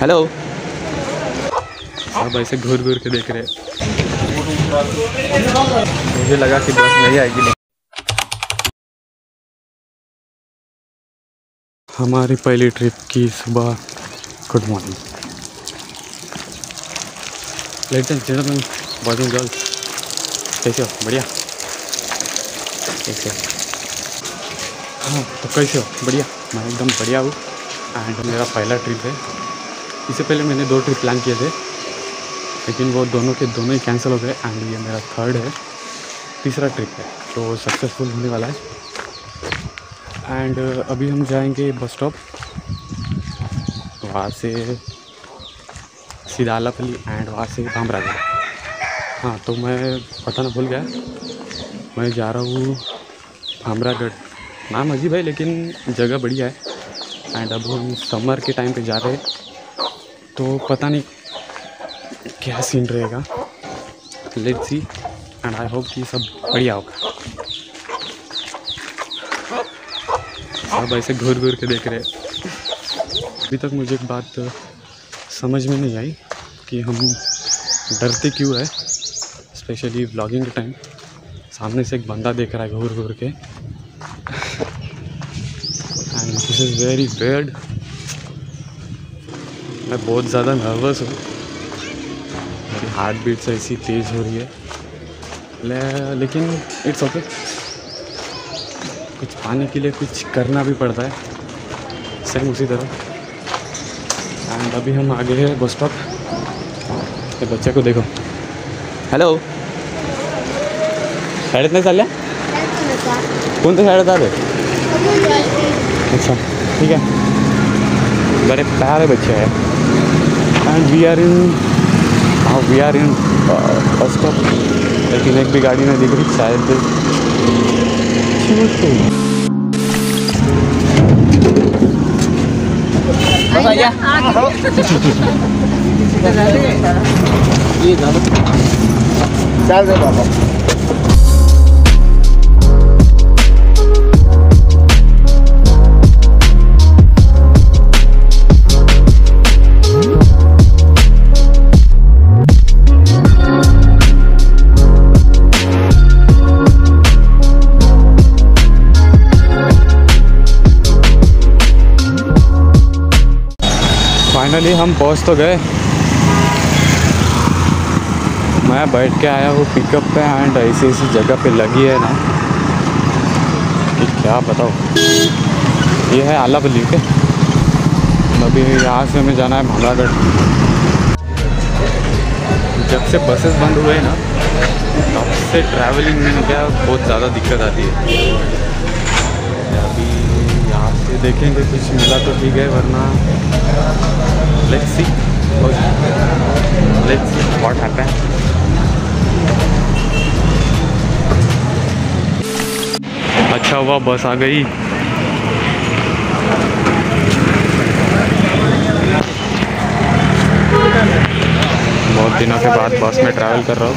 Hello. सब ऐसे घूर घूर के देख रहे हैं। मुझे लगा कि बस नहीं आएगी। लेकिन हमारी पहली ट्रिप की सुबह। Good morning ladies and gentleman boys and girls कैसे हो? बढ़िया। कैसे हाँ? तो कैसे हो? बढ़िया। मैं एकदम बढ़िया हूँ। एंड मेरा पहला ट्रिप है। इससे पहले मैंने दो ट्रिप प्लान किए थे, लेकिन वो दोनों के दोनों ही कैंसिल हो गए एंड ये मेरा थर्ड है, तीसरा ट्रिप है तो सक्सेसफुल होने वाला है। एंड अभी हम जाएँगे बस स्टॉप वहाँ से सीधा आलापल्ली एंड वहाँ से भामरागढ़। हाँ तो मैं बताना भूल गया, मैं जा रहा हूँ भामरागढ़। नाम अजीब है, लेकिन जगह बढ़िया है। एंड अब हम समर के टाइम पे जा रहे हैं। तो पता नहीं क्या सीन रहेगा। Let see and I hope कि सब बढ़िया होगा। सब ऐसे घूर घूर के देख रहे अभी तक मुझे एक बात समझ में नहीं आई कि हम डरते क्यों है स्पेशली व्लॉगिंग के टाइम सामने से एक बंदा देख रहा है घूर घूर के। And this is very weird मैं बहुत ज़्यादा नर्वस हूँ। मेरी हार्ट बीट्स ऐसी तेज़ हो रही है। ले, लेकिन इट्स ओके कुछ पाने के लिए कुछ करना भी पड़ता है। सेम उसी तरह। एंड अभी हम आगे हैं बस स्टॉप ये बच्चे को देखो। हॅलो शाळेत नाही चालल्या कोणत्या शाळेत आले अच्छा ठीक है। बड़े प्यारे बच्चे हैं। एंड वी आर इन हाँ we are in bus stop लेकिन एक भी गाड़ी नहीं दिख रही शायद चल। रे बाबा। फाइनली हम पहुँच तो गए। मैं बैठ के आया हूँ पिकअप पे एंड ऐसी ऐसी जगह पे लगी है ना, कि क्या बताओ ये है आलापल्ली के। अभी यहाँ से हमें जाना है भामरागढ़ जब से बसेस बंद हुए हैं ना, तब से ट्रैवलिंग में क्या बहुत ज़्यादा दिक्कत आती है। अभी यहाँ से देखेंगे, कुछ मिला तो ठीक है, वरना let's see let's see what happen अच्छा हुआ बस आ गई। बहुत दिनों के बाद बस में ट्रैवल कर रहा हूँ।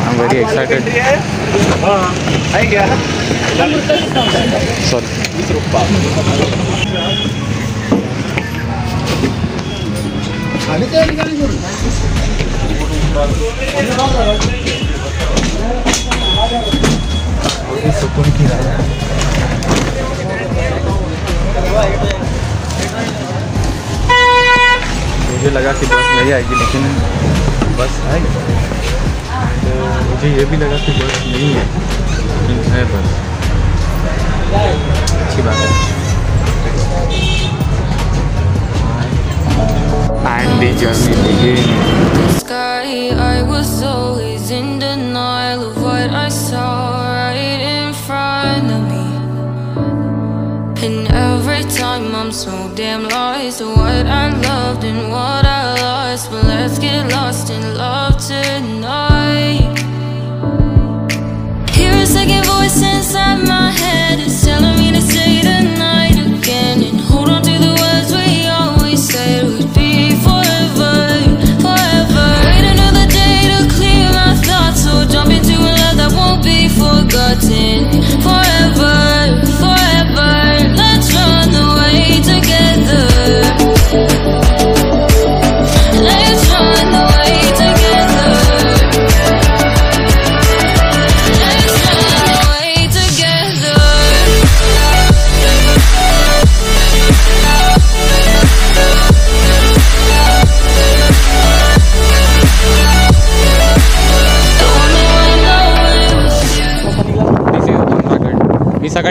I am very excited sorry सुकून की मुझे लगा कि बस नहीं आएगी, लेकिन बस आई तो मुझे ये भी लगा कि बस नहीं है, लेकिन है बस। अच्छी बात है। they just in the game. Sky, I was always in denial of what I saw right in front of me. And every time I'm so damn lost to what I loved and what I lost, but let's get lost in love.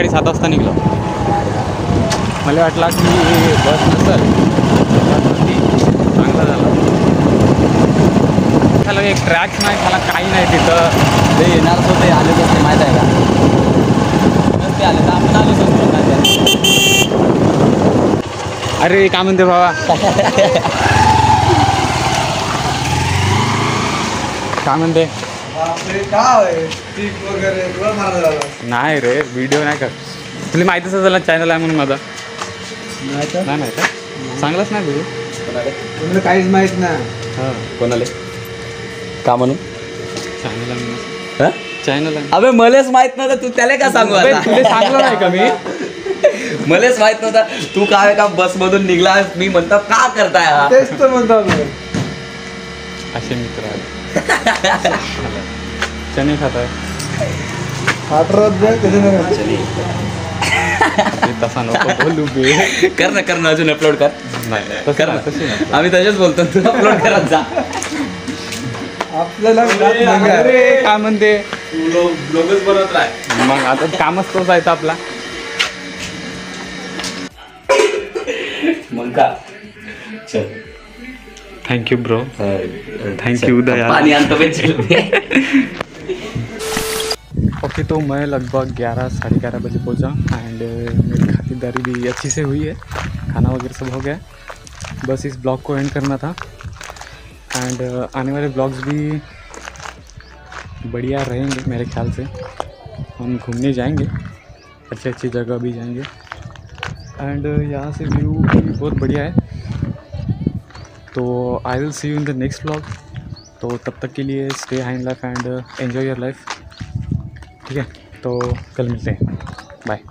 सकाळी सात वाजता निघलो. मला वाटला की बस नसेल चांगलं झालं. झालं एक ट्रॅक नाही झाला काही नाही तिथं. ते येणार होते आले नसते माहीत आहे का? ते आले तर आपण आलो असतो नाही अरे काय म्हणते बाबा काय म्हणते? काय? नाही रे व्हिडिओ नाही कर तुला माहितीच झाला चॅनल आहे म्हणून माझा. नाही नाही का? चांगलाच नाही व्हिडिओ काहीच माहीत नाही. हां. कोणाले? का म्हणून? चॅनल आहे म्हणून. हं? चॅनल आहे अबे मलेच माहीत नव्हतं. तू त्याला का सांगू? तुला सांगलं नाही का मी? मलेच माहीत नव्हतं. तू काय का बस मधून निघला? मी म्हणतो का करताय हा? तेच तर म्हणतो. असे मित्र आहेत. चणे खात तसा नको बोलू बे कर ना कर ना अजून अपलोड कर। नाही कर तसं ना। नाही, तशी नाही. आम्ही तसेच बोलतो तू अपलोड करत जा. आपल्याला. अरे काय म्हणते? ब्लॉगच बनवत राह. मग आता कामच तोच आहे तर आपला. मग का? चल. Thank you bro you, Dayal. पाणी आणतो बे, चल ओके तो मैं लगभग ग्यारह, साढ़े ग्यारह बजे पहुँचा एंड मेरी खातिरदारी भी अच्छी से हुई है। खाना वगैरह सब हो गया। बस इस ब्लॉग को एंड करना था। एंड आने वाले ब्लॉग्स भी बढ़िया रहेंगे मेरे ख्याल से। हम घूमने जाएँगे। अच्छी अच्छी जगह भी जाएँगे। एंड यहाँ से व्यू भी बहुत बढ़िया है। तो I will see you in the next blog तो तब तक के लिए stay high in life and enjoy your life ठीक है? तो कल मिलते हैं। बाय